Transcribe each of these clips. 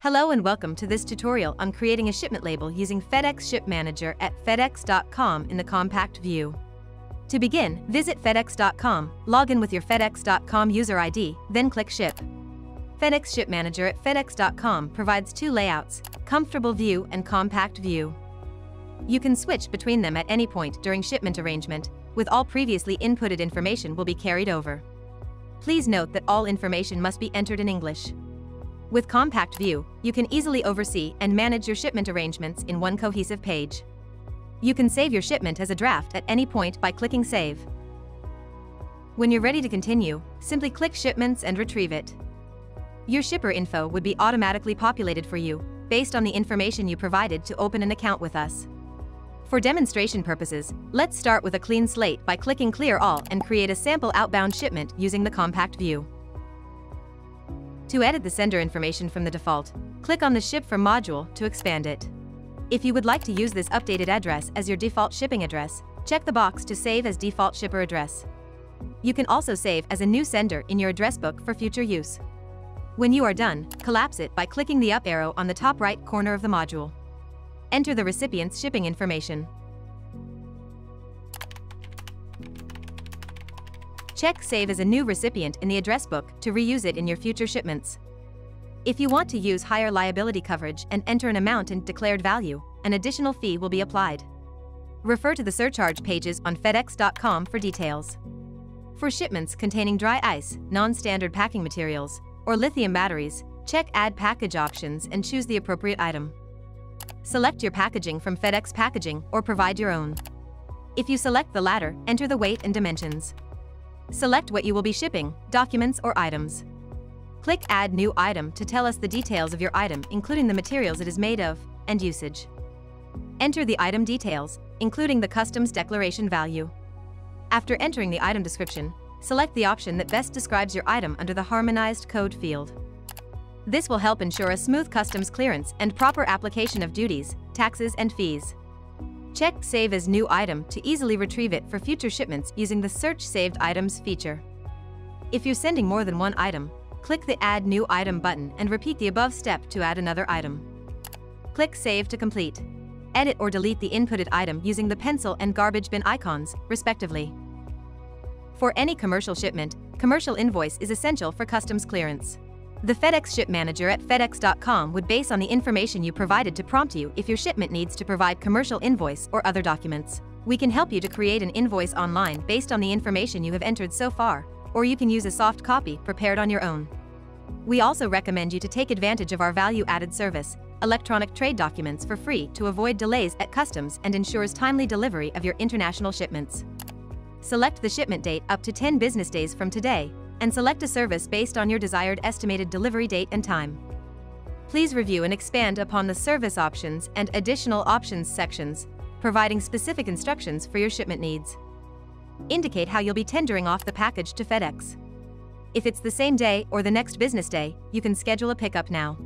Hello and welcome to this tutorial on creating a shipment label using FedEx Ship Manager at FedEx.com in the compact view. To begin, visit FedEx.com, log in with your FedEx.com user ID, then click Ship. FedEx Ship Manager at FedEx.com provides two layouts, Comfortable View and Compact View. You can switch between them at any point during shipment arrangement, with all previously inputted information will be carried over. Please note that all information must be entered in English. With Compact View, you can easily oversee and manage your shipment arrangements in one cohesive page. You can save your shipment as a draft at any point by clicking Save. When you're ready to continue, simply click Shipments and retrieve it. Your shipper info would be automatically populated for you, based on the information you provided to open an account with us. For demonstration purposes, let's start with a clean slate by clicking Clear All and create a sample outbound shipment using the Compact View. To edit the sender information from the default, click on the Ship From module to expand it. If you would like to use this updated address as your default shipping address, check the box to save as default shipper address. You can also save as a new sender in your address book for future use. When you are done, collapse it by clicking the up arrow on the top right corner of the module. Enter the recipient's shipping information. Check Save as a new recipient in the address book to reuse it in your future shipments. If you want to use higher liability coverage and enter an amount in declared value, an additional fee will be applied. Refer to the surcharge pages on FedEx.com for details. For shipments containing dry ice, non-standard packing materials, or lithium batteries, check Add Package options and choose the appropriate item. Select your packaging from FedEx Packaging or provide your own. If you select the latter, enter the weight and dimensions. Select what you will be shipping, documents or items. Click Add New Item to tell us the details of your item including the materials it is made of, and usage. Enter the item details, including the customs declaration value. After entering the item description, select the option that best describes your item under the Harmonized Code field. This will help ensure a smooth customs clearance and proper application of duties, taxes and fees. Check Save as New Item to easily retrieve it for future shipments using the Search Saved Items feature. If you're sending more than one item, click the Add New Item button and repeat the above step to add another item. Click Save to complete. Edit or delete the inputted item using the pencil and garbage bin icons, respectively. For any commercial shipment, commercial invoice is essential for customs clearance. The FedEx Ship Manager at FedEx.com would base on the information you provided to prompt you if your shipment needs to provide commercial invoice or other documents. We can help you to create an invoice online based on the information you have entered so far, or you can use a soft copy prepared on your own. We also recommend you to take advantage of our value-added service, electronic trade documents for free to avoid delays at customs and ensures timely delivery of your international shipments. Select the shipment date up to 10 business days from today and select a service based on your desired estimated delivery date and time. Please review and expand upon the service options and additional options sections, providing specific instructions for your shipment needs. Indicate how you'll be tendering off the package to FedEx. If it's the same day or the next business day, you can schedule a pickup now.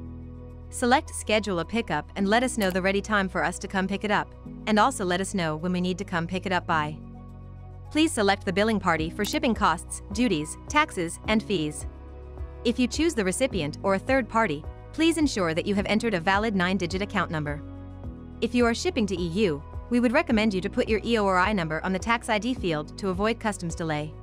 Select Schedule a Pickup and let us know the ready time for us to come pick it up, and also let us know when we need to come pick it up by. Please select the billing party for shipping costs, duties, taxes, and fees. If you choose the recipient or a third party, please ensure that you have entered a valid 9-digit account number. If you are shipping to EU, we would recommend you to put your EORI number on the tax ID field to avoid customs delay.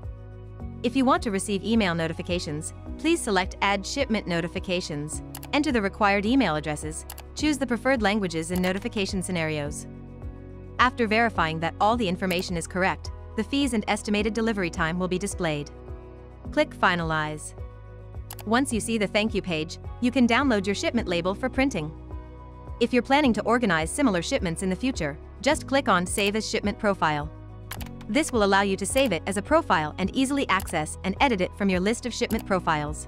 If you want to receive email notifications, please select Add Shipment Notifications, enter the required email addresses, choose the preferred languages and notification scenarios. After verifying that all the information is correct, the fees and estimated delivery time will be displayed. Click Finalize. Once you see the thank you page, you can download your shipment label for printing. If you're planning to organize similar shipments in the future, just click on Save as Shipment Profile. This will allow you to save it as a profile and easily access and edit it from your list of shipment profiles.